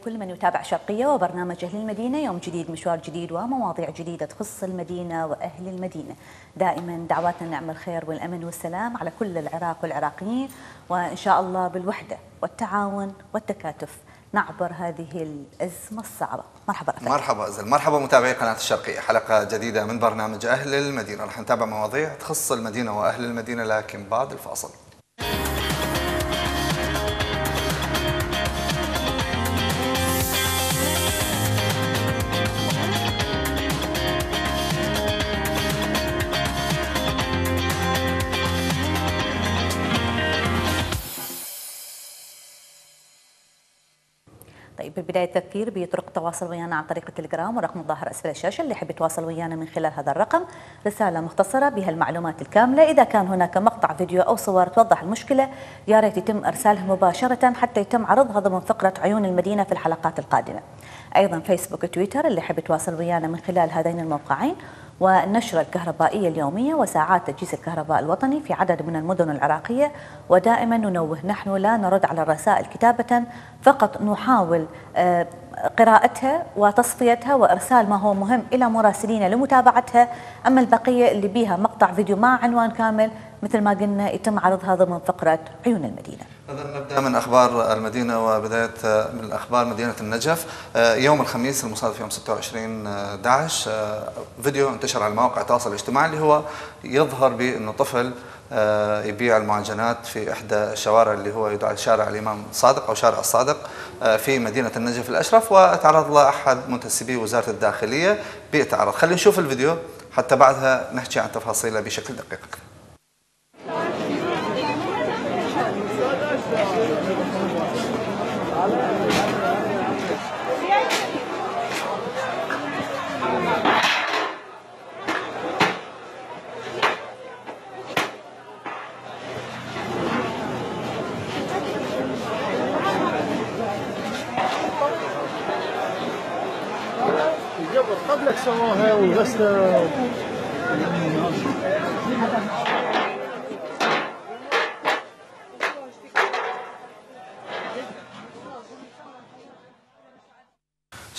لكل من يتابع شرقية وبرنامج أهل المدينة. يوم جديد مشوار جديد ومواضيع جديدة تخص المدينة وأهل المدينة. دائما دعواتنا نعم الخير والأمن والسلام على كل العراق والعراقيين وإن شاء الله بالوحدة والتعاون والتكاتف نعبر هذه الأزمة الصعبة. مرحبا أفضل. مرحبا أزل. مرحبا متابعي قناة الشرقية. حلقة جديدة من برنامج أهل المدينة. راح نتابع مواضيع تخص المدينة وأهل المدينة لكن بعد الفاصل. طيب بالبداية تذكير بطرق التواصل ويانا عن طريق التليجرام ورقم الظاهر أسفل الشاشة اللي يحب يتواصل ويانا من خلال هذا الرقم. رسالة مختصرة بها المعلومات الكاملة. إذا كان هناك مقطع فيديو أو صور توضح المشكلة يا ريت يتم إرسالها مباشرة حتى يتم عرضها ضمن فقرة عيون المدينة في الحلقات القادمة. أيضا فيسبوك وتويتر اللي يحب يتواصل ويانا من خلال هذين الموقعين. والنشرة الكهربائية اليومية وساعات تجهيز الكهرباء الوطني في عدد من المدن العراقية. ودائما ننوه نحن لا نرد على الرسائل كتابة فقط نحاول آه، قراءتها وتصفيتها وإرسال ما هو مهم إلى مراسلين لمتابعتها. أما البقية اللي بيها مقطع فيديو مع عنوان كامل مثل ما قلنا يتم عرضها ضمن فقرة عيون نبدأ من أخبار المدينة وبداية من أخبار مدينة النجف. آه، يوم الخميس المصادف يوم 26 11 آه، فيديو انتشر على مواقع التواصل الاجتماعي اللي هو يظهر بأنه طفل آه، يبيع المعجنات في إحدى الشوارع اللي هو يدعى شارع الإمام صادق أو شارع الصادق في مدينة النجف الأشرف. وتعرض له أحد منتسبي وزارة الداخلية بيتعرض خلينا نشوف الفيديو حتى بعدها نحكي عن تفاصيله بشكل دقيق. أكثر the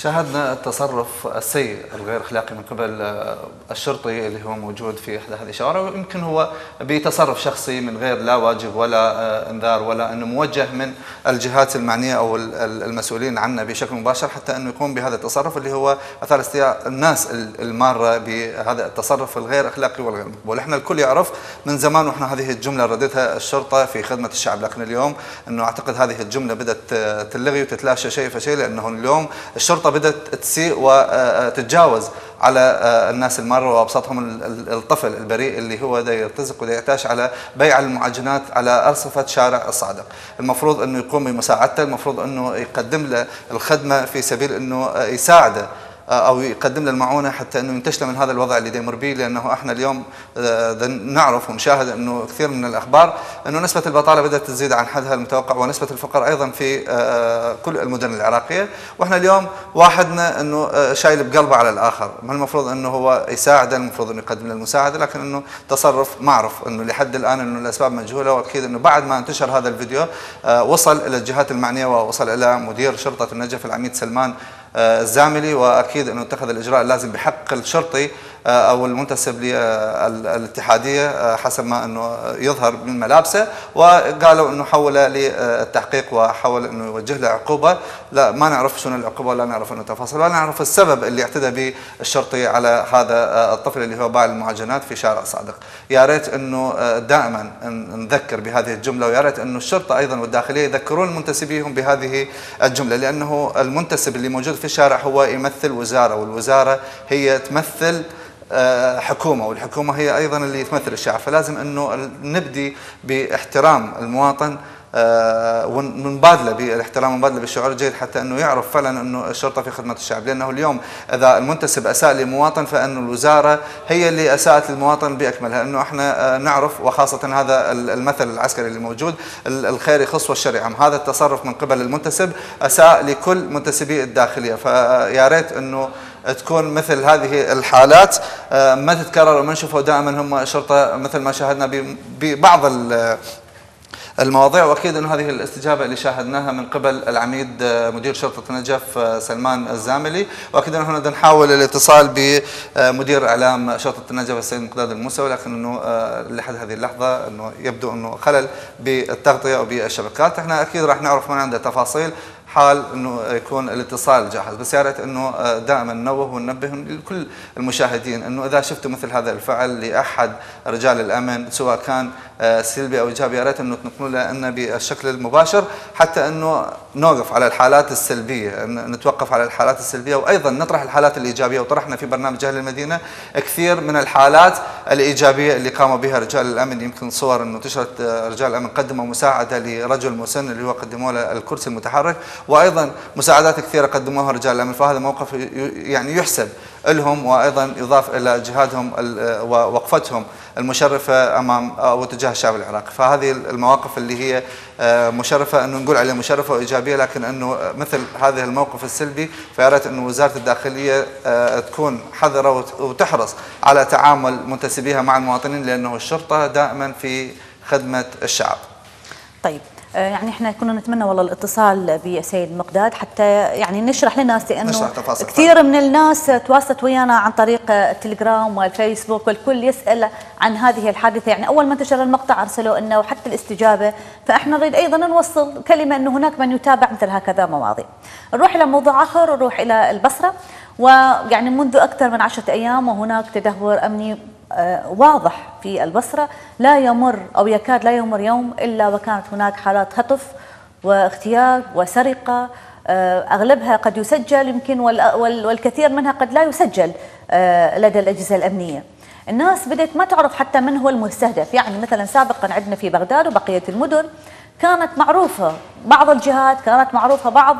شاهدنا التصرف السيء الغير أخلاقي من قبل آه، الشرطي اللي هو موجود في إحدى هذه الشوارع ويمكن هو بتصرف شخصي من غير لا واجب ولا آه، إنذار ولا أنه موجه من الجهات المعنية أو المسؤولين عنا بشكل مباشر حتى أنه يقوم بهذا التصرف اللي هو اثار استياء الناس المارة بهذا التصرف الغير أخلاقي والغير مقبول، إحنا الكل يعرف من زمان وإحنا هذه الجملة ردتها الشرطة في خدمة الشعب لكن اليوم إنه أعتقد هذه الجملة بدأت تلغي وتتلاشى شيء فشيء لأنه اليوم الشرطة بدأت تسيء وتتجاوز على آه، الناس المارة وأبسطهم الطفل البريء اللي هو دا يرتزق ودا يعتاش على بيع المعجنات على أرصفة شارع الصادق. المفروض أنه يقوم بمساعدته المفروض أنه يقدم له الخدمة في سبيل أنه يساعده. آه، أو يقدم له المعونة حتى إنه ينتشل من هذا الوضع اللي يمر به لأنه إحنا اليوم آه، نعرف ونشاهد إنه كثير من الأخبار إنه نسبة البطالة بدأت تزيد عن حدها المتوقع ونسبة الفقر أيضا في آه، كل المدن العراقية. وإحنا اليوم واحدنا إنه شايل بقلبه على الآخر. ما المفروض إنه هو يساعده المفروض إنه يقدم له المساعده لكن إنه تصرف معرف إنه لحد الآن إنه الأسباب مجهولة وأكيد إنه بعد ما انتشر هذا الفيديو وصل إلى الجهات المعنية ووصل إلى مدير شرطة النجف العميد سلمان آه، الزاملي وأكيد أنه اتخذ الإجراء اللازم بحق الشرطي. أو المنتسب للاتحاديه آه، حسب ما إنه يظهر من ملابسه. وقالوا إنه حول للتحقيق وحاول إنه يوجه له عقوبة. لا ما نعرف شنو العقوبة ولا نعرف إنه تفاصيل ولا نعرف السبب اللي اعتدى به الشرطي على هذا الطفل اللي هو باع المعجنات في شارع صادق. يا ريت إنه دائما نذكر بهذه الجملة ويا ريت إنه الشرطة أيضا والداخلية يذكرون منتسبيهم بهذه الجملة لأنه المنتسب اللي موجود في الشارع هو يمثل وزارة والوزارة هي تمثل آه، حكومة والحكومة هي أيضا اللي تمثل الشعب. فلازم إنه نبدي باحترام المواطن آه، ونبادله بالاحترام ونبادله بالشعور الجيد حتى إنه يعرف فعلا إنه الشرطة في خدمة الشعب. لأنه اليوم إذا المنتسب أساء لمواطن فانه الوزارة هي اللي أساءت للمواطن بأكملها. إنه إحنا آه، نعرف وخاصة هذا المثل العسكري اللي موجود الخير يخص والشر يعم. هذا التصرف من قبل المنتسب أساء لكل منتسبي الداخلية. فيا ريت إنه تكون مثل هذه الحالات. آه، ما تتكرر وما نشوفها دائما. هم الشرطه مثل ما شاهدنا ببعض المواضيع. وأكيد إنه هذه الاستجابة اللي شاهدناها من قبل العميد آه، مدير شرطة النجف آه، سلمان الزاملي. وأكيد إنه هنا نحاول الاتصال بمدير إعلام شرطة النجف السيد مقداد الموسى ولكن إنه لحد هذه اللحظة إنه يبدو إنه خلل بالتغطية وبالشبكات. إحنا أكيد راح نعرف من عنده تفاصيل. حال إنه يكون الاتصال جاهز. بس يا ريت إنه دائما ننوه وننبه لكل المشاهدين إنه إذا شفتوا مثل هذا الفعل لأحد رجال الأمن سواء كان سلبي أو إيجابي يا ريت إنه تنقلوا لنا بالشكل المباشر حتى إنه نوقف على الحالات السلبية نتوقف على الحالات السلبية وأيضا نطرح الحالات الإيجابية وطرحنا في برنامج أهل المدينة كثير من الحالات الإيجابية اللي قاموا بها رجال الأمن. يمكن صور إنه انتشرت رجال الأمن قدموا مساعدة لرجل مسن اللي هو قدموا له الكرسي المتحرك وأيضا مساعدات كثيرة قدموها رجال الأمن. فهذا موقف يعني يحسب لهم وأيضا يضاف إلى جهادهم ووقفتهم المشرفة أمام أو تجاه الشعب العراقي، فهذه المواقف اللي هي آه، مشرفة أنه نقول عليها مشرفة وإيجابية لكن أنه مثل هذه الموقف السلبي فيا ريت أنه وزارة الداخلية آه، تكون حذرة وتحرص على تعامل منتسبيها مع المواطنين لأنه الشرطة دائما في خدمة الشعب. طيب يعني إحنا كنا نتمنى والله الاتصال بسيد مقداد حتى يعني نشرح للناس لأنه كثير من الناس تواصلت ويانا عن طريق التليجرام والفيسبوك والكل يسأل عن هذه الحادثة. يعني أول ما انتشر المقطع أرسلوا إنه وحتى الاستجابة فإحنا نريد أيضا نوصل كلمة إنه هناك من يتابع مثل هكذا مواضيع. نروح إلى موضوع آخر نروح إلى البصرة. ويعني منذ أكثر من عشرة أيام وهناك تدهور أمني آه، واضح في البصرة لا يمر أو يكاد لا يمر يوم إلا وكانت هناك حالات خطف واغتيال وسرقة. آه، أغلبها قد يسجل يمكن والكثير منها قد لا يسجل آه، لدى الأجهزة الأمنية. الناس بدأت ما تعرف حتى من هو المستهدف. يعني مثلا سابقا عندنا في بغداد وبقية المدن كانت معروفة بعض الجهات كانت معروفة بعض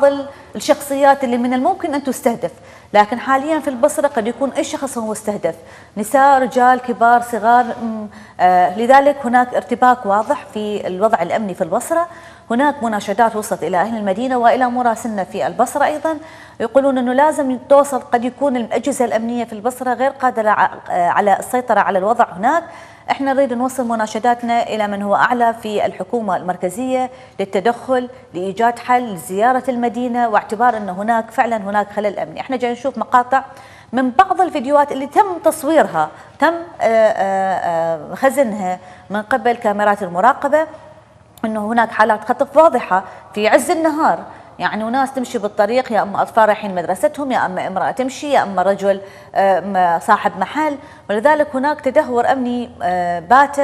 الشخصيات اللي من الممكن أن تستهدف. لكن حاليا في البصرة قد يكون أي شخص هو مستهدف. نساء رجال كبار صغار آه لذلك هناك ارتباك واضح في الوضع الأمني في البصرة. هناك مناشدات وصلت إلى أهل المدينة وإلى مراسلنا في البصرة أيضا. يقولون أنه لازم توصل قد يكون الأجهزة الأمنية في البصرة غير قادرة آه، على السيطرة على الوضع هناك. إحنا نريد نوصل مناشداتنا إلى من هو أعلى في الحكومة المركزية للتدخل لإيجاد حل لزياره المدينة واعتبار إن هناك فعلا هناك خلل أمني، إحنا جاي نشوف مقاطع من بعض الفيديوهات اللي تم تصويرها تم آه، آه، آه، خزنها من قبل كاميرات المراقبة إنه هناك حالات خطف واضحة في عز النهار. يعني وناس تمشي بالطريق يا أما أطفال رايحين مدرستهم يا أما امرأة تمشي يا أما رجل آه، صاحب محل. ولذلك هناك تدهور أمني آه، بات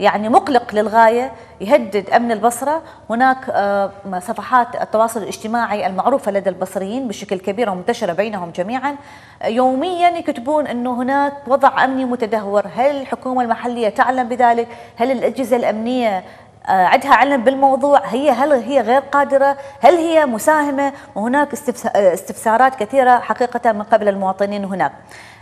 يعني مقلق للغاية يهدد أمن البصرة، هناك آه، صفحات التواصل الاجتماعي المعروفة لدى البصريين بشكل كبير ومنتشرة بينهم جميعا. يوميا يكتبون إنه هناك وضع أمني متدهور، هل الحكومة المحلية تعلم بذلك؟ هل الأجهزة الأمنية آه، عندها علم بالموضوع. هي هل هي غير قادرة؟ هل هي مساهمة؟ وهناك آه، استفسارات كثيرة حقيقة من قبل المواطنين هناك.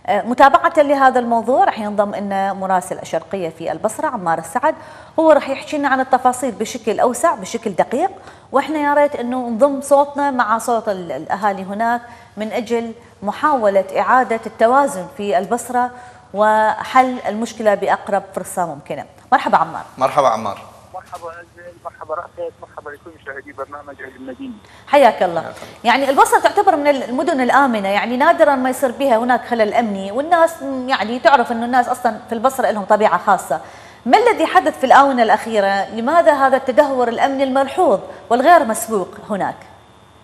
آه، متابعة لهذا الموضوع راح ينضم لنا مراسل الشرقية في البصرة عمار السعد. هو راح يحكي لنا عن التفاصيل بشكل أوسع بشكل دقيق. وإحنا يا ريت أنه نضم صوتنا مع صوت الأهالي هناك من أجل محاولة إعادة التوازن في البصرة وحل المشكلة بأقرب فرصة ممكنة. مرحبا عمار. مرحبا عمار. مرحبا مرحبا رأسك مرحبا لكل مشاهدي برنامج المدينة. حياك الله. يعني البصرة تعتبر من المدن الآمنة يعني نادرا ما يصير بها هناك خلل أمني والناس يعني تعرف إنه الناس أصلا في البصرة لهم طبيعة خاصة. ما الذي حدث في الآونة الأخيرة؟ لماذا هذا التدهور الأمني الملحوظ والغير مسبوق هناك؟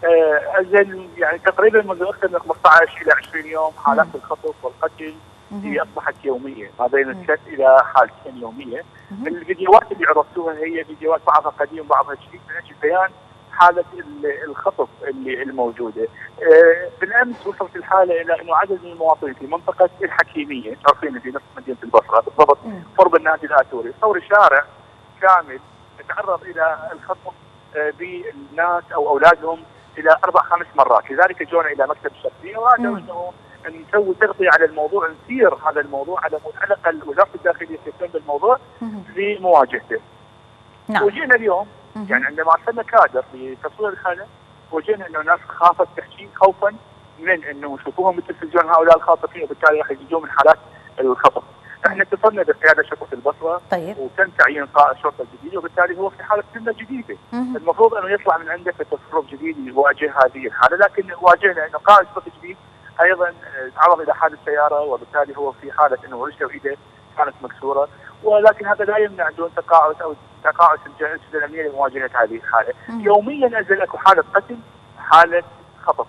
آه يعني تقريبا منذ أكثر من 15 إلى 20 يوم حالات الخطف والقتل. هي أصبحت يومية. ما بين الشك إلى حالتين يومية. الفيديوهات اللي عرفتوها هي فيديوهات بعضها قديم وبعضها جديد من أجل بيان حالة الخطف اللي الموجودة. آه، بالأمس وصلت الحالة إلى إنه عدد من المواطنين في منطقة الحكيمية تعرفين في نفس مدينة البصرة بالضبط قرب النادي الآتوري، ثور شارع كامل تعرض إلى الخطف آه، بالناس أو أولادهم إلى أربع خمس مرات، لذلك جونا إلى مكتب الشرطيه وهذا إنه نسوي تغطية على الموضوع نسير هذا الموضوع على على الاقل وزاره الداخليه تهتم بالموضوع في مواجهته. نعم. وجينا اليوم يعني عندما أرسلنا كادر لتصوير الحاله وجدنا انه الناس خافت تحكي خوفا من أنه يشوفوهم بالتلفزيون هؤلاء الخاطفين وبالتالي راح يزيدون من حالات الخطف. إحنا اتصلنا بقيادة شرطة البصرة طيب وتم تعيين قائد شرطة جديد وبالتالي هو في حالة ذمه جديدة مهم. المفروض أنه يطلع من عنده في تصرف جديد يواجه هذه الحالة لكن واجهنا أنه قائد شرطة جديد أيضا آه، تعرض إلى حادث سيارة وبالتالي هو في حالة إنه رجله وايده كانت مكسورة ولكن هذا لا يمنع دون تقاعس أو تقاعس الجهات الامنيه لمواجهه هذه الحالة. يوميا انزل أكو حالة قتل حالة خطف.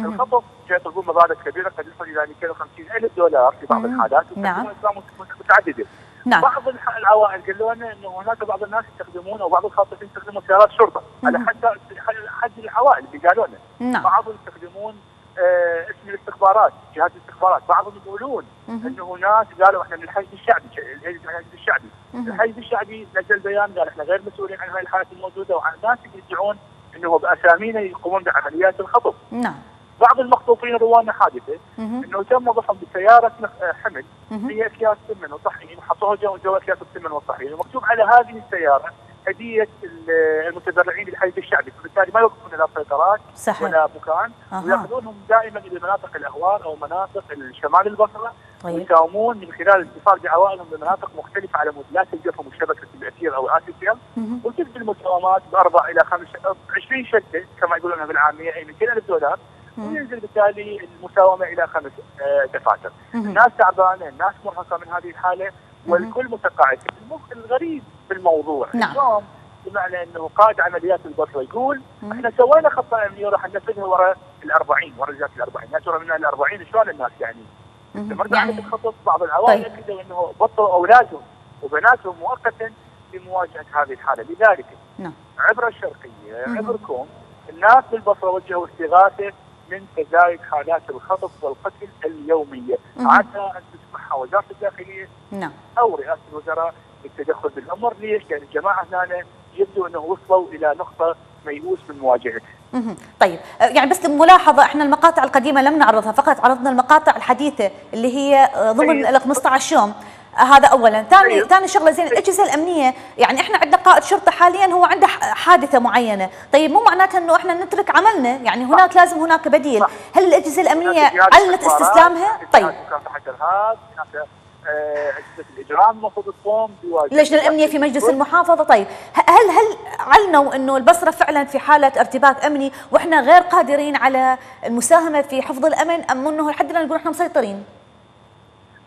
الخطف جاء يطلبون مبالغ كبيرة قد يصل إلى 250 ألف دولار في بعض. الحالات نعم. متعددة. نعم بعض العوائل قالوا لنا إنه هناك بعض الناس يستخدمون أو بعض الخاطفين يستخدمون سيارات شرطة على. حد حد العوائل اللي قالوا لنا نعم بعضهم يستخدمون اسم الاستخبارات جهات الاستخبارات بعضهم يقولون مهم. إنه ناس قالوا إحنا من الحشد الشعبي الحشد الشعبي. الحشد الشعبي نزل بيان قال إحنا غير مسؤولين عن هاي الحالات الموجودة وعن ناس يدعون إنه بأسامينا يقومون بعمليات الخطف نعم بعض المخطوفين روانا حادثة. إنه تم وضعهم بسيارة آه، حمل. هي أكياس سمن وطحين وحطوها جو جو أكياس السمن والطحين ومكتوب على هذه السيارة هديه ال- المتبرعين للحي الشعبي فبالتالي ما يوقفون لا سيطرات صحيح ولا مكان أها. ويأخذونهم دائما إلى مناطق الاهوار أو مناطق شمال البصرة طيب ويساومون من خلال الاتصال بعوائلهم بمناطق مختلفة على مود لا تلقاهم شبكه الاثير أو مهم. وتبدي المساومات بأربع إلى خمس 20 شده كما يقولونها بالعامية أي 200 ألف دولار مم. وينزل بالتالي المساومة إلى خمس آه، دفاتر. الناس تعبانة، الناس مرهقة من هذه الحالة والكل متقاعد. الغريب في الموضوع نعم. اليوم بمعنى إنه قائد عمليات البصره يقول مم. إحنا سوينا خطه امنيه وراح ننفذها ورا ال 40 ورا رجال ال 40 لا ترى منها ال 40 شلون الناس يعني. استمرنا على الخطط بعض العوائل طيب. اكدوا إنه بطلوا أولادهم وبناتهم مؤقتا لمواجهه هذه الحالة، لذلك نعم. عبر الشرقية. عبركم الناس بالبصرة وجهوا استغاثة من تزايد حالات الخطف والقتل اليومية،. عسى أن تسمحها وزارة الداخلية نعم أو رئاسة الوزراء بالتدخل بالامر، ليش؟ لأن الجماعة هنا يبدو إنه وصلوا إلى نقطة ميؤوس من مواجهتها. مهم. طيب آه، يعني بس ملاحظة إحنا المقاطع القديمة لم نعرضها فقط عرضنا المقاطع الحديثة اللي هي آه، ضمن طيب. ال 15 يوم آه، هذا اولا ثاني طيب. ثاني شغلة زين الأجهزة الأمنية يعني إحنا عندنا قائد شرطه حاليا هو عنده حادثة معينة طيب مو معناتها إنه إحنا نترك عملنا يعني هناك لازم هناك بديل صح. هل الأجهزة الأمنية استخبارات، استسلامها هناك طيب اجهزه الإجرام المفروض تقوم اللجنه الأمنية في مجلس المحافظة. طيب هل هل علنوا إنه البصرة فعلا في حالة ارتباك أمني وإحنا غير قادرين على المساهمة في حفظ الأمن أم إنه لحد الان نقول إحنا مسيطرين؟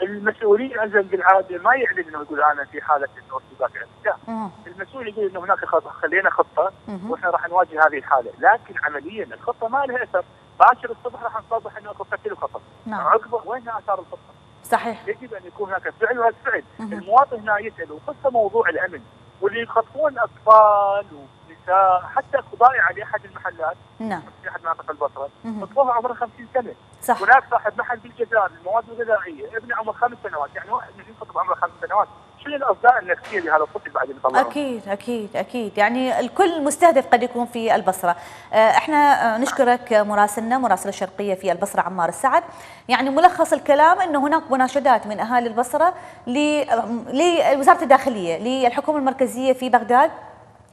المسؤولين انزل بالعادة ما يعلن إنه يقول أنا في حالة إنه ارتباك أمني، لا. المسؤول يقول إنه هناك خطه خلينا خطة. وإحنا راح نواجه هذه الحالة، لكن عمليا الخطة ما لها أثر، باكر الصبح راح نصبح إنه اكو قتل وخطف، نعم. عقبة وين آثار الخطة؟ صحيح. يجب أن يكون هناك فعل وهالفعل،. المواطن هنا يسأل وقصه موضوع الأمن واللي يخطفون أطفال ونساء حتى اكو ضائعه لاحد المحلات. نعم. في أحد مناطق البصرة. خطفوها عمره 50 سنة. صح. هناك صاحب محل بالجزائر للمواد الغذائية ابن عمره خمس سنوات. يعني واحد من ينخطب عمره خمس سنوات. شنو الأصداء النفسية لهذا الطفل بعد اللي؟ أكيد أكيد أكيد. يعني الكل مستهدف قد يكون في البصرة. آه، إحنا نشكرك مراسلنا مراسل الشرقيه في البصرة عمار السعد. يعني ملخص الكلام إنه هناك مناشدات من أهالي البصرة لوزارة الداخلية للحكومة المركزية في بغداد.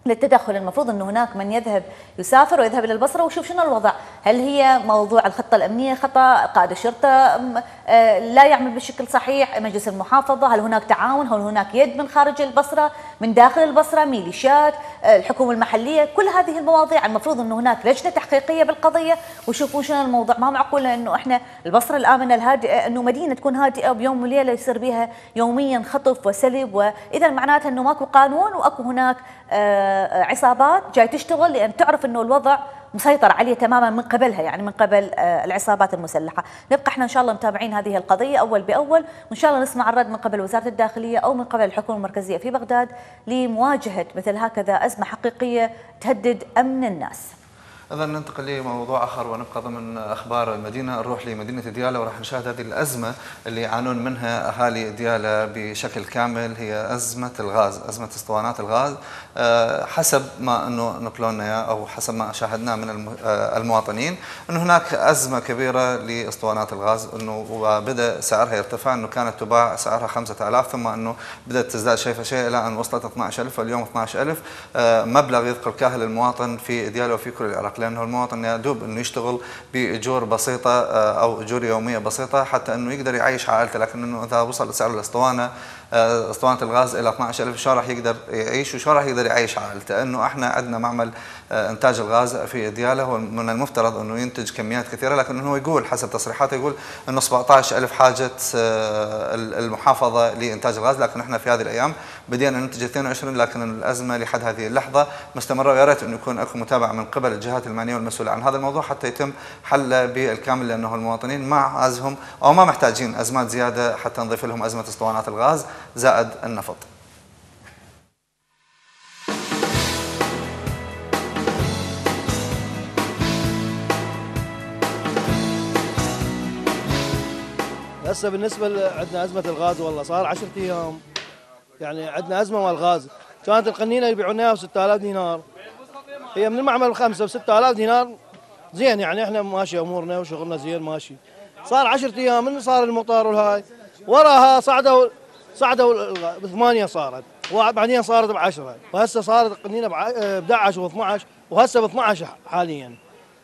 للتدخل. المفروض إنه هناك من يذهب يسافر ويذهب إلى البصرة ويشوف شنو الوضع، هل هي موضوع الخطة الأمنية خطأ، قائد الشرطة م- آه، لا يعمل بشكل صحيح، مجلس المحافظة، هل هناك تعاون، هل هناك يد من خارج البصرة، من داخل البصرة، ميليشيات، الحكومة المحلية، كل هذه المواضيع. المفروض إنه هناك لجنة تحقيقية بالقضية. ويشوفون شنو الموضوع، ما معقول إنه إحنا البصرة الآمنة الهادئة إنه مدينة تكون هادئة وبيوم وليلة يصير بها يوميا خطف وسلب واذا معناته إنه ماكو قانون وأكو هناك آه، عصابات جاي تشتغل لأن تعرف إنه الوضع مسيطر عليه تماما من قبلها يعني من قبل آه، العصابات المسلحة، نبقى إحنا إن شاء الله متابعين هذه القضية أول بأول وإن شاء الله نسمع الرد من قبل وزارة الداخلية أو من قبل الحكومة المركزية في بغداد لمواجهة مثل هكذا أزمة حقيقية تهدد أمن الناس. اذا ننتقل لموضوع آخر ونبقى ضمن أخبار المدينة. نروح لمدينة دياله وراح نشاهد هذه الأزمة اللي يعانون منها أهالي دياله بشكل كامل. هي أزمة الغاز، أزمة اسطوانات الغاز. حسب ما إنه نقلوا لنا إياه أو حسب ما شاهدناه من آه، المواطنين إنه هناك أزمة كبيرة لإسطوانات الغاز إنه وبدأ سعرها يرتفع إنه كانت تباع سعرها 5000 ثم إنه بدأت تزداد شيء فشيء إلى أن وصلت 12000 واليوم 12000 آه، مبلغ يثقل كاهل المواطن في دياله وفي كل العراق لأنه المواطن يا دوب إنه يشتغل بأجور بسيطة آه، أو أجور يومية بسيطة حتى إنه يقدر يعيش عائلته لكن إنه إذا وصل سعر الأسطوانة آه، أسطوانة الغاز إلى 12000 شو راح يقدر يعيش وشو راح يقدر يعيش عائلته؟ انه إحنا عندنا معمل آه، إنتاج الغاز في دياله هو من المفترض إنه ينتج كميات كثيرة لكن هو يقول حسب تصريحاته يقول إنه 17000 حاجة آه، المحافظة لإنتاج الغاز لكن إحنا في هذه الأيام بدينا ننتج 22 لكن الأزمة لحد هذه اللحظة مستمرة ويا ريت إنه يكون أكو متابعة من قبل الجهات المعنية والمسؤولة عن هذا الموضوع حتى يتم حله بالكامل لأنه المواطنين ما عزهم أو ما محتاجين أزمات زيادة حتى نضيف لهم أزمة أسطوانات الغاز. زائد النفط. هسه بالنسبة عندنا أزمة الغاز والله صار 10 أيام. يعني عندنا أزمة مال الغاز كانت القنينة يبيعونها ب 6000 دينار. هي من المعمل الخمسة ب 6000 دينار. زين يعني إحنا ماشي أمورنا وشغلنا زين ماشي. صار 10 أيام من صار المطار والهاي؟ وراها صعدوا صعدوا بثمانية صارت وبعدين صارت ب 10 وهسه صارت القنينه ب 11 و12 وهسه ب 12 حاليا.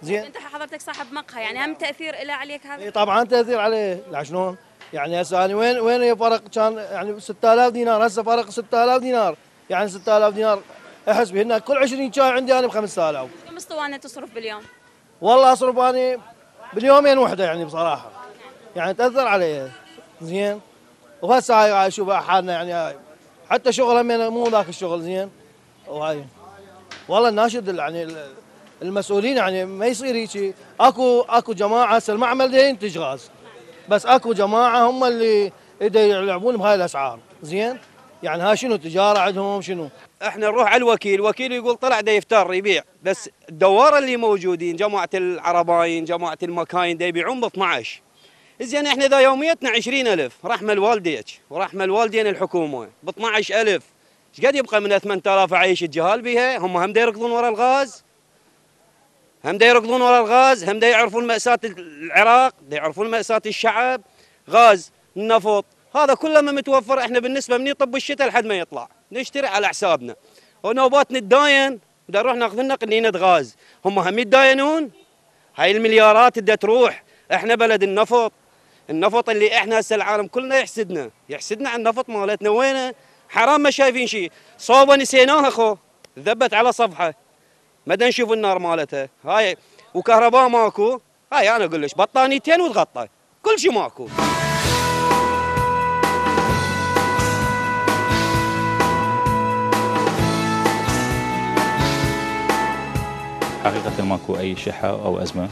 زين؟ أنت حضرتك صاحب مقهى يعني هم تأثير له عليك هذا؟ إي طبعا تأثير عليه. لا شلون؟ يعني هسه أنا وين وين فرق؟ كان يعني 6000 دينار هسه فرق 6000 دينار. يعني 6000 دينار أحس بهن كل 20 شاي عندي أنا ب 5000 كم اسطوانه تصرف باليوم؟ والله أصرف اني باليومين وحدة يعني بصراحة. يعني تأثر علي زين؟ وهسه هاي هاي شوف حالنا يعني هاي. حتى شغل همين مو ذاك الشغل زين؟ وهاي. والله الناشد يعني ال- المسؤولين يعني ما يصير هيك. اكو اكو جماعة هسه المعمل ده ينتج غاز بس اكو جماعة هم اللي يلعبون بهاي الأسعار. زين؟ يعني ها شنو تجارة عندهم؟ شنو؟ إحنا نروح على الوكيل. الوكيل يقول طلع ده يفتر يبيع. بس الدواره اللي موجودين جماعة العرباين جماعة المكاين ده يبيعون ب 12 زين إحنا ذا يوميتنا 20000 رحمة لوالديك ورحمة الوالدين الحكومة. ب 12000 إيش قد يبقى من 8000 اعيش الجهال بها هم هم يركضون ورا الغاز؟ هم دا يركضون ورا الغاز؟ هم دا يعرفون مأساة العراق؟ دا يعرفون مأساة الشعب؟ غاز النفط هذا كله ما متوفر إحنا بالنسبة من يطب الشتاء لحد ما يطلع. نشتري على حسابنا. ونوبات نتداين بدنا نروح ناخذ لنا قنينة غاز. هم هم يتداينون؟ هاي المليارات بدها تروح. إحنا بلد النفط. النفط اللي إحنا هسه العالم كلنا يحسدنا. يحسدنا على النفط مالتنا. وينه؟ حرام ما شايفين شيء صوبة نسيناها خو. ذبت على صفحة. ما نشوف النار مالتها. هاي وكهرباء ماكو. هاي أنا أقول لك بطانيتين وتغطى. كل شيء ماكو. حقيقة ماكو أي شحة أو أزمة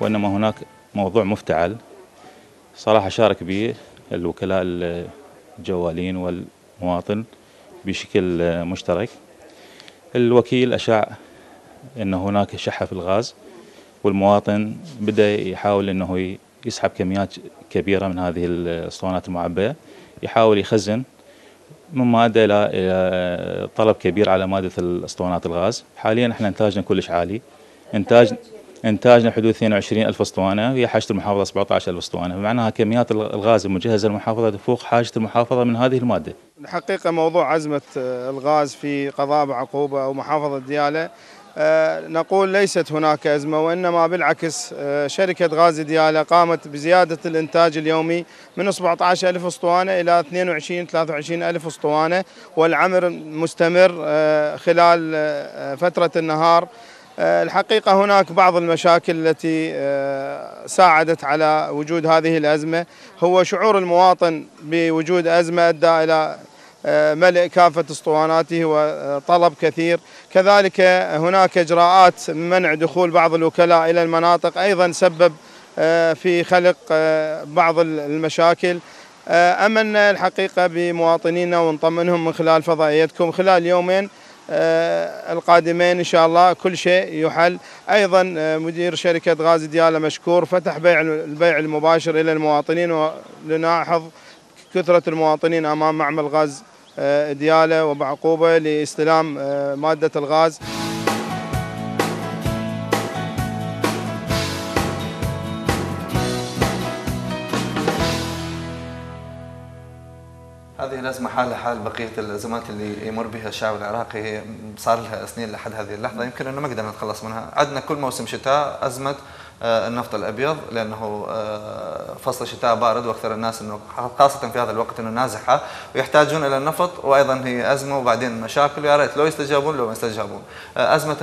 وإنما هناك موضوع مفتعل. صراحة شارك به الوكلاء الجوالين والمواطن بشكل مشترك. الوكيل أشاع أن هناك شحة في الغاز والمواطن بدأ يحاول أنه يسحب كميات كبيرة من هذه الأسطوانات المعبأة يحاول يخزن مما ادى إلى طلب كبير على مادة الأسطوانات الغاز، حاليا إحنا إنتاجنا كلش عالي، إنتاج إنتاجنا حدود 22 ألف أسطوانة وهي حاجة المحافظة 17 ألف أسطوانة، بمعنى كميات الغاز المجهزة للمحافظة تفوق حاجة المحافظة من هذه المادة. الحقيقة موضوع أزمة آه، الغاز في قضاء عقوبة أو محافظة ديالى آه، نقول ليست هناك أزمة وإنما بالعكس آه، شركة غاز ديالى قامت بزيادة الإنتاج اليومي من 17 ألف أسطوانة إلى 22 23 ألف أسطوانة والعمل مستمر خلال فترة النهار الحقيقة هناك بعض المشاكل التي آه، ساعدت على وجود هذه الأزمة. هو شعور المواطن بوجود أزمة أدى إلى آه، ملء كافة أسطواناته وطلب كثير. كذلك هناك إجراءات منع دخول بعض الوكلاء إلى المناطق أيضا سبب آه، في خلق آه، بعض المشاكل. آه، أمنا الحقيقة بمواطنينا ونطمنهم من خلال فضائيتكم. خلال يومين آه، القادمين إن شاء الله كل شيء يحل. أيضا آه، مدير شركة غاز ديالة مشكور فتح بيع البيع المباشر إلى المواطنين ولنلاحظ كثرة المواطنين أمام معمل غاز بإديالة وبعقوبة لاستلام مادة الغاز. هذه الأزمة حالها حال بقية الأزمات اللي يمر بها الشعب العراقي صار لها سنين لحد هذه اللحظة. يمكن أنه ما قدرنا نتخلص منها. عندنا كل موسم شتاء أزمة آه، النفط الأبيض لأنه آه، فصل الشتاء بارد وأكثر الناس إنه خاصة في هذا الوقت إنه نازحة ويحتاجون إلى النفط وأيضا هي أزمة وبعدين مشاكل ويا ريت لو يستجابون لو ما يستجابون. آه، أزمة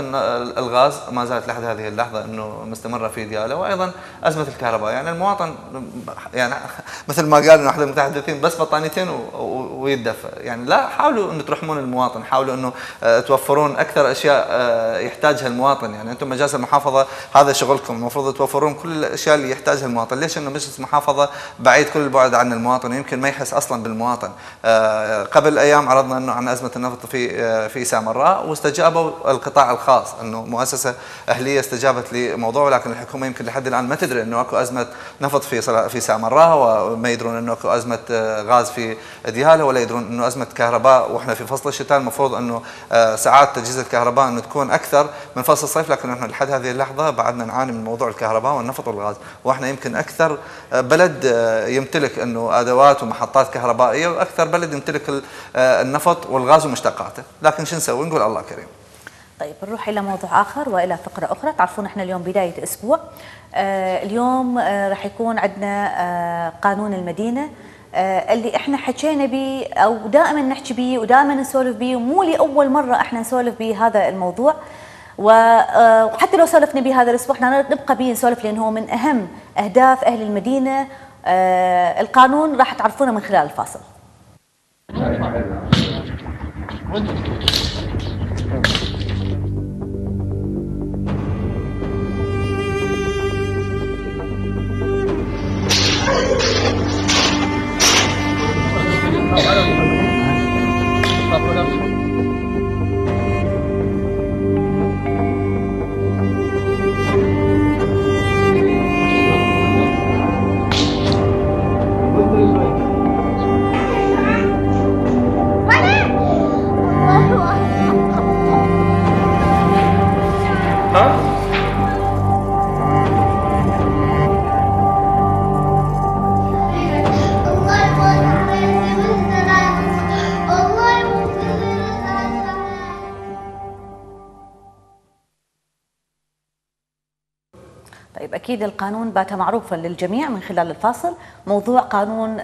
الغاز ما زالت لحد هذه اللحظة إنه مستمرة في دياله وأيضا أزمة الكهرباء. يعني المواطن يعني مثل ما قال أحد المتحدثين بس بطانيتين ويدفى. يعني لا حاولوا إنه ترحمون المواطن حاولوا إنه توفرون أكثر أشياء يحتاجها المواطن. يعني أنتم مجالس المحافظة هذا شغلكم المفروض توفرون كل الأشياء اللي يحتاجها المواطن، ليش إنه مجلس المحافظة بعيد كل البعد عن المواطن؟ ويمكن ما يحس أصلا بالمواطن. آه، قبل أيام عرضنا إنه عن أزمة النفط في آه، في سامراء واستجابوا القطاع الخاص إنه مؤسسة أهلية استجابت لموضوع لكن الحكومة يمكن لحد الآن ما تدري إنه أكو أزمة نفط في في سامراء وما يدرون إنه أكو أزمة آه، غاز في دياله ولا يدرون إنه أزمة كهرباء وإحنا في فصل الشتاء. المفروض إنه ساعات تجهيز الكهرباء إنه تكون أكثر من فصل الصيف لكن إحنا لحد هذه اللحظة بعدنا نعاني من موضوع الكهرباء والنفط والغاز. وإحنا يمكن أكثر بلد يمتلك إنه أدوات ومحطات كهربائية وأكثر بلد يمتلك النفط والغاز ومشتقاته. لكن شو نسوي؟ نقول الله كريم. طيب نروح إلى موضوع آخر وإلى فقرة أخرى. تعرفون إحنا اليوم بداية أسبوع. آه اليوم آه راح يكون عندنا آه قانون المدينة. آه اللي إحنا حكينا به أو دائما نحكي به ودائما نسولف به ومو لأول مرة إحنا نسولف به هذا الموضوع. آه، وحتى لو سولفنا به هذا الأسبوع إحنا نبقى به نسولف لأنه هو من أهم أهداف أهل المدينة آه، القانون راح تعرفونه من خلال الفاصل. أكيد القانون بات معروفا للجميع من خلال الفاصل. موضوع قانون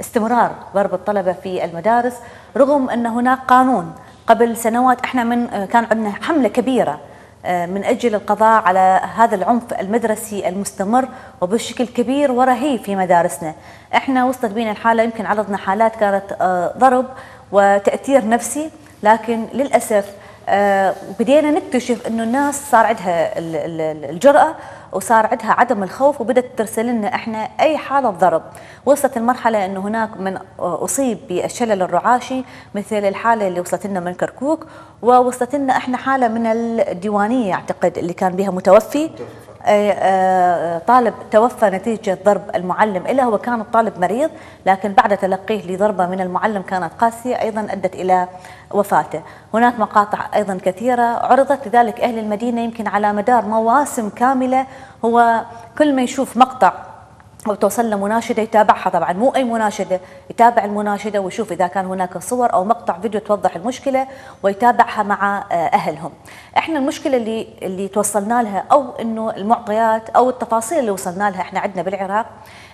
استمرار ضرب الطلبة في المدارس رغم أن هناك قانون. قبل سنوات إحنا من آه، كان عندنا حملة كبيرة آه، من أجل القضاء على هذا العنف المدرسي المستمر وبشكل كبير ورهيب في مدارسنا. إحنا وصلت بينا الحالة يمكن عرضنا حالات كانت آه، ضرب وتأثير نفسي لكن للأسف بدينا نكتشف إنه الناس صار عندها الجرأة وصار عندها عدم الخوف وبدت ترسل لنا إحنا أي حالة ضرب وصلت المرحلة إنه هناك من أصيب بالشلل الرعاشي مثل الحالة اللي وصلت لنا من كركوك ووصلت لنا إحنا حالة من الديوانية أعتقد اللي كان بها متوفي. آه، طالب توفى نتيجة ضرب المعلم له هو كان الطالب مريض لكن بعد تلقيه لضربة من المعلم كانت قاسية أيضا أدت إلى وفاته. هناك مقاطع أيضا كثيرة عرضت لذلك أهل المدينة يمكن على مدار مواسم كاملة هو كل ما يشوف مقطع أو توصل له مناشدة يتابعها طبعا مو أي مناشدة يتابع المناشدة ويشوف إذا كان هناك صور أو مقطع فيديو توضح المشكلة ويتابعها مع آه، أهلهم. إحنا المشكلة اللي اللي توصلنا لها أو إنه المعطيات أو التفاصيل اللي وصلنا لها إحنا عندنا بالعراق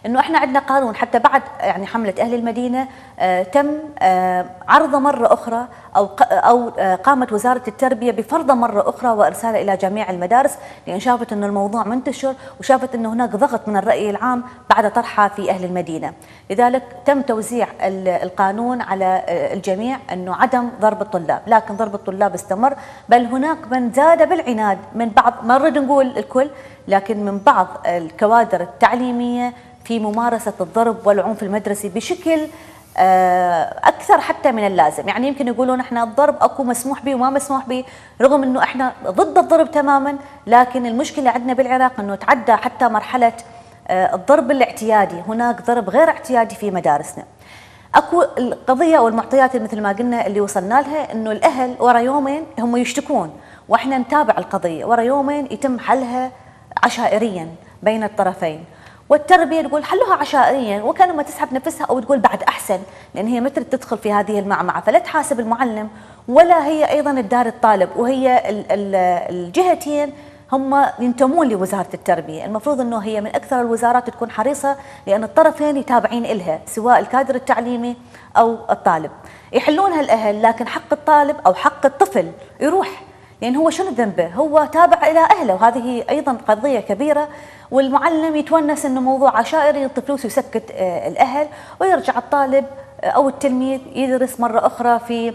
إنه إحنا عندنا قانون. حتى بعد يعني حملة أهل المدينة آه تم آه عرضه مرة أخرى أو أو آه قامت وزارة التربية بفرضه مرة أخرى وارساله إلى جميع المدارس لأن شافت إنه الموضوع منتشر وشافت إنه هناك ضغط من الرأي العام بعد طرحها في أهل المدينة، لذلك تم توزيع القانون على آه، الجميع إنه عدم ضرب الطلاب، لكن ضرب الطلاب استمر بل هناك من زاد بالعناد من بعض ما نريد نقول الكل لكن من بعض الكوادر التعليمية في ممارسة الضرب والعنف المدرسي بشكل آه، أكثر حتى من اللازم. يعني يمكن يقولون إحنا الضرب أكو مسموح به وما مسموح به رغم أنه إحنا ضد الضرب تماما لكن المشكلة عندنا بالعراق أنه تعدى حتى مرحلة آه، الضرب الاعتيادي. هناك ضرب غير اعتيادي في مدارسنا. أكو القضية أو المعطيات مثل ما قلنا اللي وصلنا لها إنه الأهل ورا يومين هم يشتكون وإحنا نتابع القضية. ورا يومين يتم حلها عشائريا بين الطرفين. والتربية تقول حلوها عشائريا وكانما تسحب نفسها أو تقول بعد أحسن لأن هي مثل تدخل في هذه المعمعة فلا تحاسب المعلم ولا هي أيضا الدار الطالب وهي الجهتين هم ينتمون لوزارة التربية، المفروض إنه هي من أكثر الوزارات تكون حريصة لأن الطرفين يتابعين إلها سواء الكادر التعليمي أو الطالب. يحلونها الأهل لكن حق الطالب أو حق الطفل يروح لأن هو شنو ذنبه؟ هو تابع إلى أهله وهذه أيضا قضية كبيرة والمعلم يتونس إنه موضوع عشائري الفلوس يسكت آه، الأهل ويرجع الطالب آه، أو التلميذ يدرس مرة أخرى في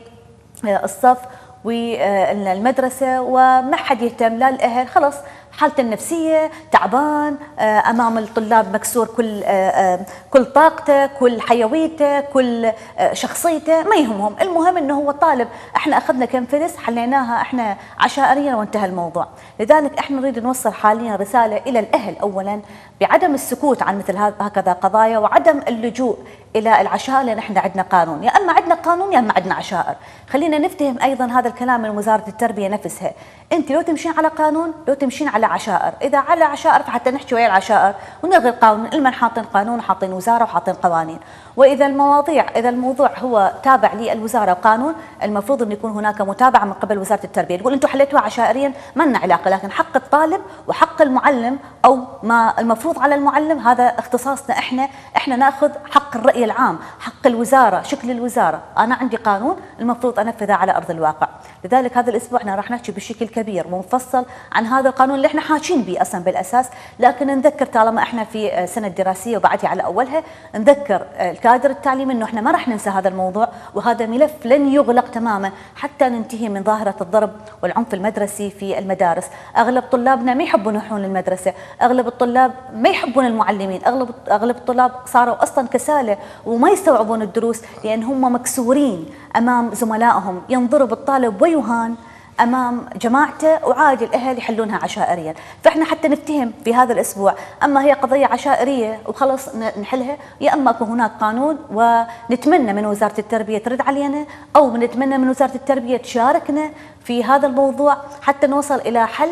آه، الصف والمدرسة وما حد يهتم لا الأهل خلص حالته النفسية تعبان آه، أمام الطلاب مكسور كل آه، آه، كل طاقته كل حيويته كل شخصيته ما يهمهم. المهم أنه هو طالب. إحنا أخذنا كم فلس حليناها إحنا عشائريا وانتهى الموضوع. لذلك إحنا نريد نوصل حاليا رسالة إلى الأهل أولا بعدم السكوت عن مثل هكذا قضايا وعدم اللجوء إلى العشائر لأن إحنا عندنا قانون. يا أما عندنا قانون يا أما عندنا عشائر. خلينا نفتهم أيضا هذا الكلام من وزارة التربية نفسها. أنت لو تمشين على قانون لو تمشين على عشائر. إذا على عشائر فحتى نحكي ويا العشائر ونلغي القانون. المن حاطين قانون وحاطين وزارة وحاطين قوانين. وإذا المواضيع إذا الموضوع هو تابع للوزارة وقانون المفروض انه يكون هناك متابعة من قبل وزارة التربية. تقول أنتم حليتوها عشائريا ما لنا علاقة لكن حق الطالب وحق المعلم أو ما المفروض على المعلم هذا اختصاصنا إحنا. إحنا نأخذ حق الرأي العام حق الوزارة شكل الوزارة. أنا عندي قانون المفروض أنفذه على أرض الواقع. لذلك هذا الأسبوع إحنا راح نحكي بشكل كبير ومفصل عن هذا القانون اللي إحنا حاكين به أصلا بالأساس. لكن نذكر طالما إحنا في سنة دراسية وبعدها على أولها نذكر الكادر التعليمي إنه إحنا ما راح ننسى هذا الموضوع وهذا ملف لن يغلق تماما حتى ننتهي من ظاهرة الضرب والعنف المدرسي في المدارس. أغلب طلابنا ما يحبون يروحون للمدرسة أغلب الطلاب ما يحبون المعلمين اغلب أغلب الطلاب صاروا أصلا كساله وما يستوعبون الدروس لأن هم مكسورين أمام زملائهم. ينضرب الطالب ويهان أمام جماعته وعادي الاهل يحلونها عشائريا، فإحنا حتى نفتهم في هذا الأسبوع، أما هي قضية عشائرية وخلص نحلها يا أما يكون هناك قانون ونتمنى من وزارة التربية ترد علينا أو نتمنى من وزارة التربية تشاركنا في هذا الموضوع حتى نوصل إلى حل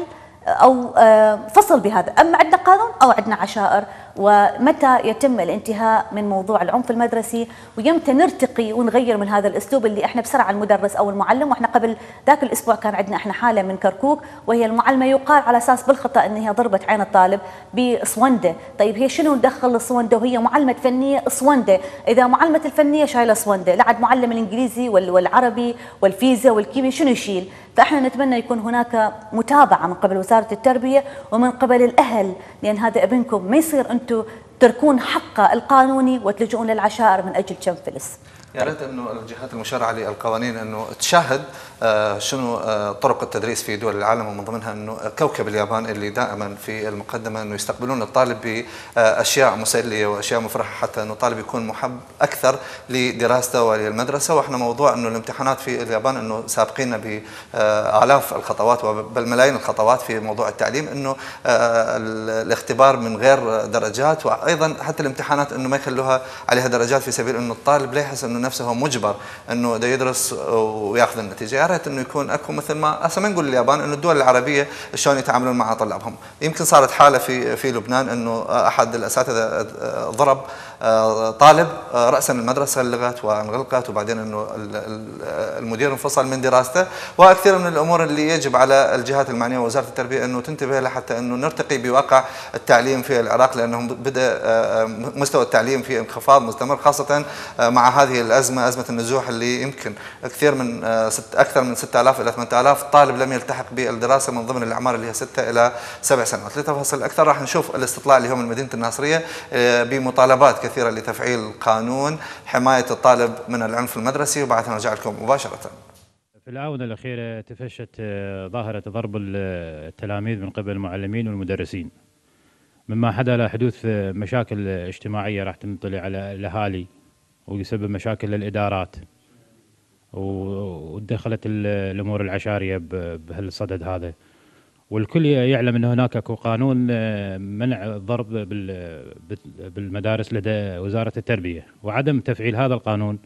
أو آه، فصل بهذا، أما عندنا قانون أو عندنا عشائر ومتى يتم الانتهاء من موضوع العنف المدرسي ويمتى نرتقي ونغير من هذا الأسلوب اللي إحنا بسرعة المدرس أو المعلم وإحنا قبل ذاك الأسبوع كان عندنا إحنا حالة من كركوك وهي المعلمة يقال على أساس بالخطأ إن هي ضربت عين الطالب بصونده، طيب هي شنو ندخل الصونده وهي معلمة فنية صونده، إذا معلمة الفنية شايلة صونده، لعد معلم الإنجليزي والعربي والفيزياء والكيمياء شنو يشيل؟ فإحنا نتمنى يكون هناك متابعة من قبل وزارة التربية ومن قبل الأهل لأن هذا ابنكم ما يصير أنتم تركون حقه القانوني وتلجؤون للعشائر من أجل كم فلس. يا ريت إنه الجهات المشرعة للقوانين إنه تشاهد شنو آه، طرق التدريس في دول العالم ومن ضمنها إنه كوكب اليابان اللي دائما في المقدمة إنه يستقبلون الطالب بأشياء مسلية وأشياء مفرحة حتى إنه الطالب يكون محب أكثر لدراسته وللمدرسة. وإحنا موضوع إنه الامتحانات في اليابان إنه سابقين بآلاف الخطوات بل ملايين الخطوات في موضوع التعليم إنه آه، الاختبار من غير درجات. وأيضا حتى الامتحانات إنه ما يخلوها عليها درجات في سبيل إنه الطالب لا يحس إنه نفسه مجبر إنه يدرس وياخذ النتيجة. يا ريت إنه يكون أكو مثل ما هسه ما نقول اليابان إنه الدول العربية شلون يتعاملون مع طلابهم. يمكن صارت حالة في في لبنان إنه أحد الأساتذة ضرب آه، طالب آه، راسا المدرسة لغت وانغلقت وبعدين إنه المدير انفصل من دراسته. وكثير من الأمور اللي يجب على الجهات المعنية ووزارة التربية إنه تنتبه لها حتى إنه نرتقي بواقع التعليم في العراق لأنه بدأ آه، مستوى التعليم في انخفاض مستمر خاصة مع هذه الأزمة أزمة النزوح اللي يمكن كثير من ست أكثر من 6000 إلى 8000 طالب لم يلتحق بالدراسة من ضمن الأعمار اللي هي 6 إلى 7 سنوات. لتفاصيل أكثر راح نشوف الاستطلاع اللي هو من مدينه الناصريه بمطالبات كثيرة لتفعيل قانون حماية الطالب من العنف المدرسي وبعدها نرجع لكم مباشرة. في الآونة الأخيرة تفشت آه، ظاهرة ضرب التلاميذ من قبل المعلمين والمدرسين. مما حدا لحدوث آه، مشاكل اجتماعية راح تنطلي على الأهالي ويسبب مشاكل للإدارات. ودخلت الأمور العشارية بهالصدد هذا. والكل يعلم أن هناك اكو قانون آه، منع الضرب بال- بال- بالمدارس لدى وزارة التربية. وعدم تفعيل هذا القانون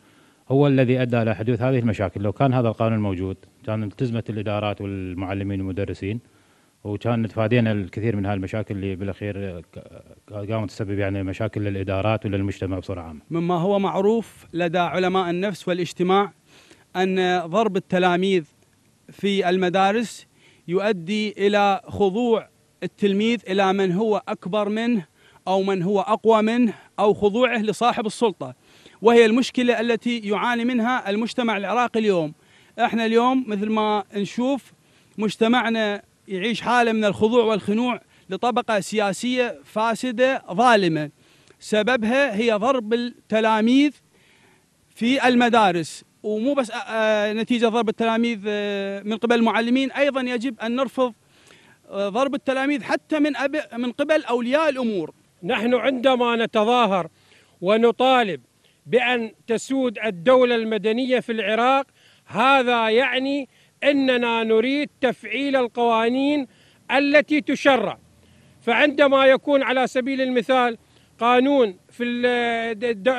هو الذي أدى إلى حدوث هذه المشاكل. لو كان هذا القانون موجود كان التزمت الإدارات والمعلمين والمدرسين وكان تفادينا الكثير من هذه المشاكل اللي بالأخير آه، قامت تسبب يعني مشاكل للإدارات وللمجتمع بصورة عامة. مما هو معروف لدى علماء النفس والاجتماع أن ضرب التلاميذ في المدارس يؤدي إلى خضوع التلميذ إلى من هو أكبر منه أو من هو أقوى منه أو خضوعه لصاحب السلطة. وهي المشكلة التي يعاني منها المجتمع العراقي اليوم. إحنا اليوم مثل ما نشوف مجتمعنا يعيش حالة من الخضوع والخنوع لطبقة سياسية فاسدة ظالمة. سببها هي ضرب التلاميذ في المدارس. ومو بس نتيجة ضرب التلاميذ من قبل المعلمين. أيضا يجب أن نرفض ضرب التلاميذ حتى من من قبل أولياء الأمور. نحن عندما نتظاهر ونطالب بأن تسود الدولة المدنية في العراق هذا يعني أننا نريد تفعيل القوانين التي تشرع. فعندما يكون على سبيل المثال قانون في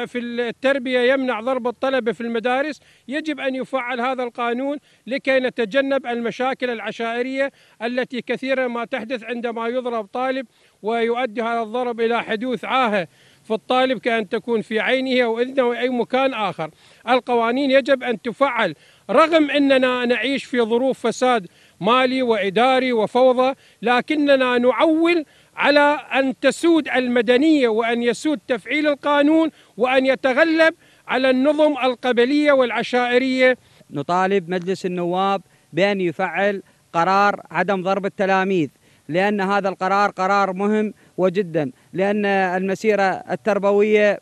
في التربية يمنع ضرب الطلبة في المدارس يجب أن يفعل هذا القانون لكي نتجنب المشاكل العشائرية التي كثيرا ما تحدث عندما يضرب طالب ويؤدي هذا الضرب إلى حدوث عاهة في الطالب كأن تكون في عينه أو إذنه أو أي مكان آخر. القوانين يجب أن تفعل. رغم أننا نعيش في ظروف فساد مالي وإداري وفوضى لكننا نعول على أن تسود المدنية وأن يسود تفعيل القانون وأن يتغلب على النظم القبلية والعشائرية. نطالب مجلس النواب بأن يفعل قرار عدم ضرب التلاميذ لأن هذا القرار قرار مهم وجدا لأن المسيرة التربوية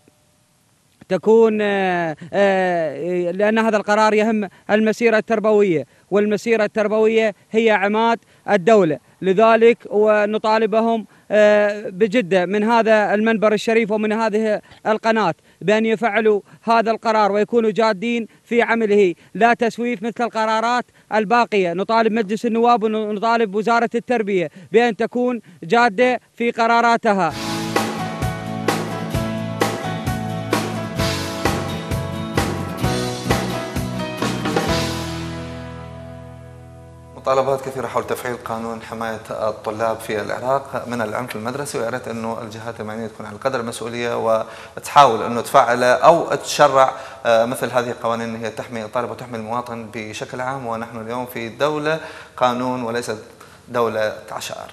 تكون آه، آه، لأن هذا القرار يهم المسيرة التربوية والمسيرة التربوية هي عماد الدولة. لذلك ونطالبهم بجدة من هذا المنبر الشريف ومن هذه القناة بأن يفعلوا هذا القرار ويكونوا جادين في عمله. لا تسويف مثل القرارات الباقية. نطالب مجلس النواب ونطالب وزارة التربية بأن تكون جادة في قراراتها. مطالبات كثيرة حول تفعيل قانون حماية الطلاب في العراق من العنف المدرسي ويا ريت أنه الجهات المعنية تكون على قدر المسؤولية وتحاول انه تفعل أو تشرع آه، مثل هذه القوانين هي تحمي الطالب وتحمي المواطن بشكل عام ونحن اليوم في دولة قانون وليست دولة عشائر.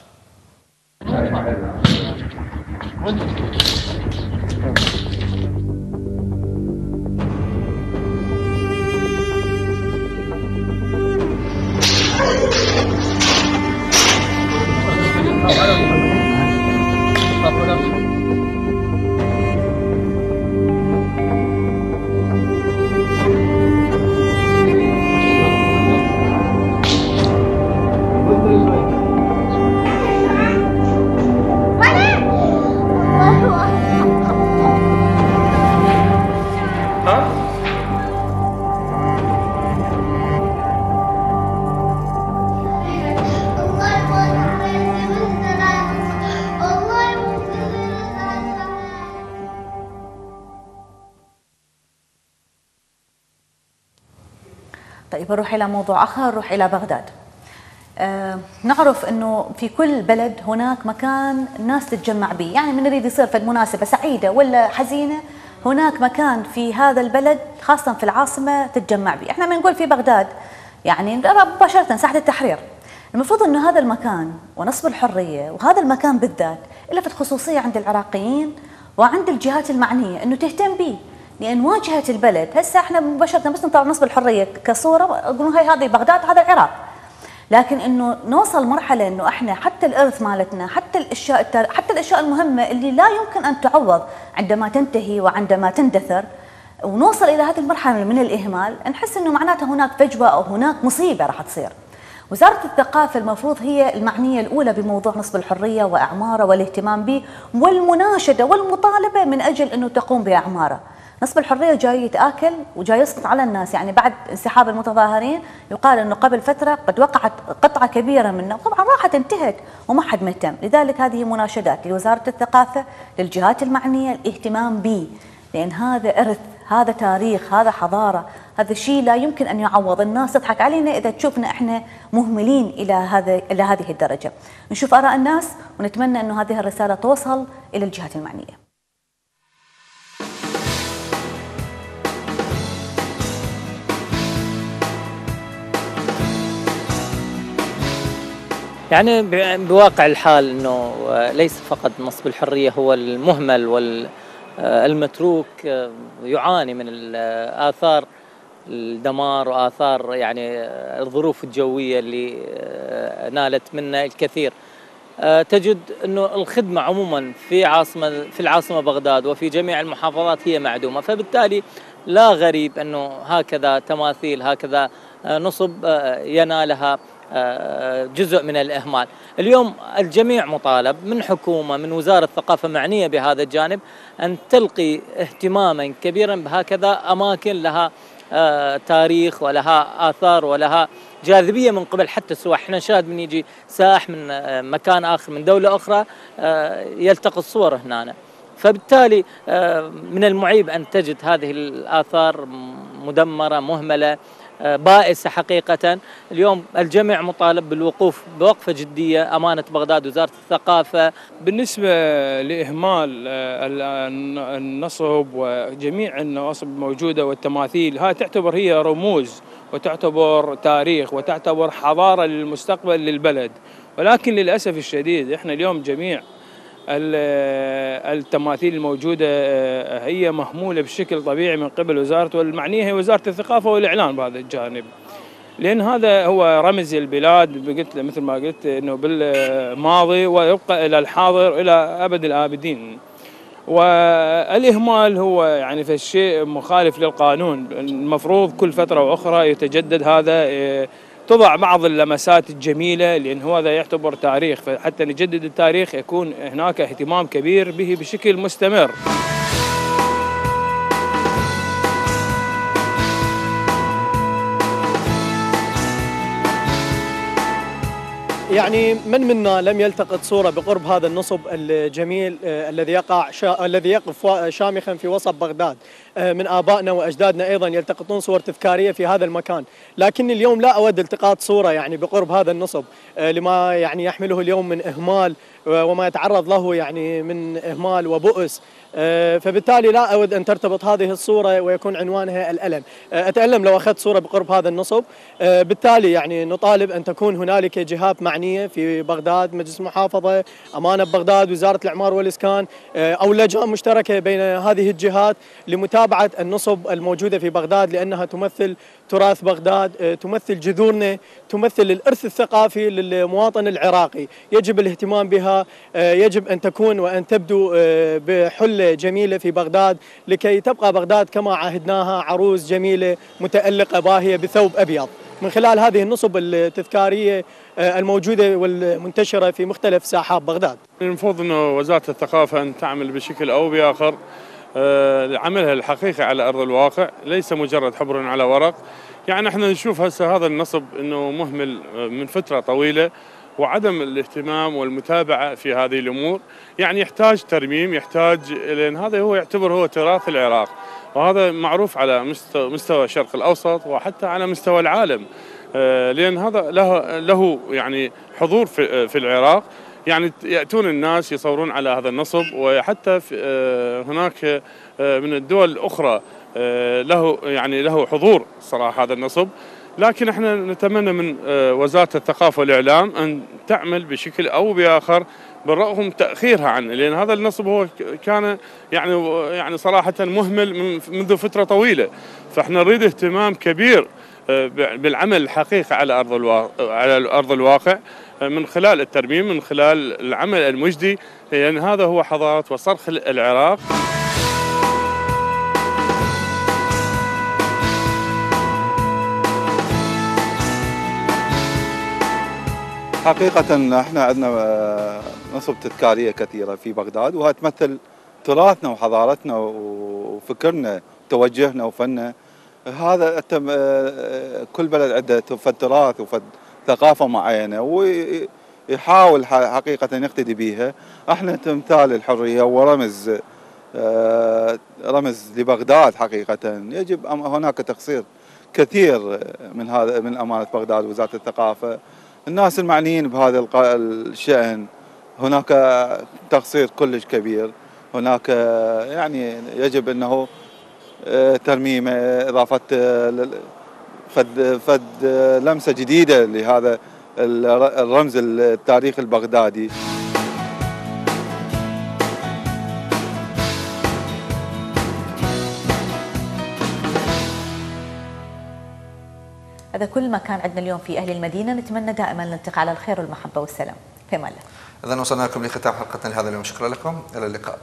نروح إلى موضوع آخر نروح إلى بغداد. آه نعرف أنه في كل بلد هناك مكان الناس تتجمع به يعني من يريد يصير في المناسبة سعيدة ولا حزينة هناك مكان في هذا البلد خاصة في العاصمة تتجمع به إحنا بنقول في بغداد يعني مباشرة ساحة التحرير. المفروض أنه هذا المكان ونصب الحرية وهذا المكان بالذات لفت خصوصية عند العراقيين وعند الجهات المعنية أنه تهتم به لأن واجهة البلد هسه إحنا مباشرة بس نطلع نصب الحرية كصورة يقولون هاي هذه بغداد هذا العراق لكن إنه نوصل مرحلة إنه إحنا حتى الإرث مالتنا حتى الأشياء. حتى الأشياء المهمة اللي لا يمكن أن تعوض عندما تنتهي وعندما تندثر ونوصل إلى هذه المرحلة من الإهمال نحس إنه معناته هناك فجوة أو هناك مصيبة راح تصير. وزارة الثقافة المفروض هي المعنية الأولى بموضوع نصب الحرية واعماره والاهتمام به والمناشدة والمطالبة من أجل إنه تقوم باعماره. نصب الحرية جاي يتآكل وجاي يسقط على الناس. يعني بعد انسحاب المتظاهرين يقال إنه قبل فترة قد وقعت قطعة كبيرة منه. طبعا راحت انتهت وما حد مهتم. لذلك هذه مناشدات لوزارة الثقافة للجهات المعنية الاهتمام به لأن هذا إرث هذا تاريخ هذا حضارة هذا شيء لا يمكن أن يعوض. الناس تضحك علينا إذا تشوفنا إحنا مهملين إلى هذا إلى هذه الدرجة. نشوف آراء الناس ونتمنى إنه هذه الرسالة توصل إلى الجهات المعنية. يعني بواقع الحال إنه ليس فقط نصب الحرية هو المهمل والمتروك يعاني من الاثار الدمار وآثار يعني الظروف الجوية اللي نالت منا الكثير. تجد إنه الخدمة عموما في عاصمة في العاصمة بغداد وفي جميع المحافظات هي معدومة. فبالتالي لا غريب إنه هكذا تماثيل هكذا نصب ينالها. جزء من الإهمال. اليوم الجميع مطالب من حكومة من وزارة الثقافة معنية بهذا الجانب أن تلقي اهتماما كبيرا بهكذا أماكن لها تاريخ ولها آثار ولها جاذبية من قبل. حتى السواح إحنا نشاهد من يجي سائح من مكان آخر من دولة أخرى يلتقط صور هنا فبالتالي من المعيب أن تجد هذه الآثار مدمرة مهملة بائسة حقيقة. اليوم الجميع مطالب بالوقوف بوقفة جدية أمانة بغداد وزارة الثقافة. بالنسبة لإهمال النصب وجميع النواصب الموجودة والتماثيل هاي تعتبر هي رموز وتعتبر تاريخ وتعتبر حضارة للمستقبل للبلد. ولكن للأسف الشديد إحنا اليوم جميع التماثيل الموجودة هي مهمولة بشكل طبيعي من قبل وزارة والمعنية هي وزارة الثقافة والإعلام بهذا الجانب. لأن هذا هو رمز البلاد قلت مثل ما قلت أنه بالماضي ويبقى إلى الحاضر إلى أبد الآبدين. والإهمال هو يعني في الشيء مخالف للقانون. المفروض كل فترة وأخرى يتجدد هذا تضع بعض اللمسات الجميلة لأن هذا يعتبر تاريخ فحتى نجدد التاريخ يكون هناك اهتمام كبير به بشكل مستمر. يعني من منا لم يلتقط صورة بقرب هذا النصب الجميل آه الذي يقع شا الذي يقف شامخا في وسط بغداد؟ من آبائنا وأجدادنا أيضا يلتقطون صور تذكارية في هذا المكان، لكن اليوم لا أود التقاط صورة يعني بقرب هذا النصب آه لما يعني يحمله اليوم من إهمال وما يتعرض له يعني من إهمال وبؤس. فبالتالي لا أود أن ترتبط هذه الصورة ويكون عنوانها الألم، أتألم لو أخذت صورة بقرب هذا النصب، بالتالي يعني نطالب أن تكون هنالك جهات معنية في بغداد، مجلس محافظة، أمانة بغداد، وزارة الأعمار والإسكان أو لجان مشتركة بين هذه الجهات لمتابعة النصب الموجودة في بغداد لأنها تمثل تراث بغداد، تمثل جذورنا، تمثل الإرث الثقافي للمواطن العراقي، يجب الاهتمام بها، يجب أن تكون وأن تبدو بحلة جميلة في بغداد لكي تبقى بغداد كما عهدناها عروس جميلة متألقة باهية بثوب أبيض. من خلال هذه النصب التذكارية الموجودة والمنتشرة في مختلف ساحات بغداد. المفروض أنه وزارة الثقافة أن تعمل بشكل أو بآخر عملها الحقيقي على أرض الواقع ليس مجرد حبر على ورق. يعني إحنا نشوف هسه هذا النصب إنه مهمل من فترة طويلة وعدم الاهتمام والمتابعة في هذه الأمور. يعني يحتاج ترميم يحتاج لأن هذا هو يعتبر هو تراث العراق. وهذا معروف على مستوى, الشرق الأوسط وحتى على مستوى العالم. لأن هذا له له يعني حضور في العراق. يعني يأتون الناس يصورون على هذا النصب وحتى في هناك من الدول الأخرى له يعني له حضور صراحة هذا النصب. لكن إحنا نتمنى من وزارة الثقافة والإعلام أن تعمل بشكل أو بآخر بالرغم تأخيرها عنه لأن هذا النصب هو كان يعني يعني صراحة مهمل من منذ فترة طويلة. فإحنا نريد اهتمام كبير بالعمل الحقيقي على أرض الواقع على ارض الواقع. من خلال الترميم من خلال العمل المجدي. لأن هذا هو حضارة وصرخ العراق. حقيقة إحنا عندنا نصب تذكارية كثيرة في بغداد وهي تمثل تراثنا وحضارتنا وفكرنا توجهنا وفننا. هذا كل بلد عنده تراث وفد ثقافة معينة ويحاول حقيقة يقتدي بها إحنا تمثال الحرية ورمز آه، رمز لبغداد حقيقة. يجب هناك تقصير كثير من هذا من أمانة بغداد وزارة الثقافة. الناس المعنيين بهذا الشأن. هناك تقصير كلش كبير. هناك يعني يجب أنه آه، ترميمه إضافة آه، فد, فد لمسة جديدة لهذا الرمز التاريخي البغدادي. هذا كل ما كان عندنا اليوم في أهل المدينة. نتمنى دائما نلتقي على الخير والمحبة والسلام. في الله. إذا وصلنا لكم لختام حلقتنا لهذا اليوم. شكرا لكم. إلى اللقاء.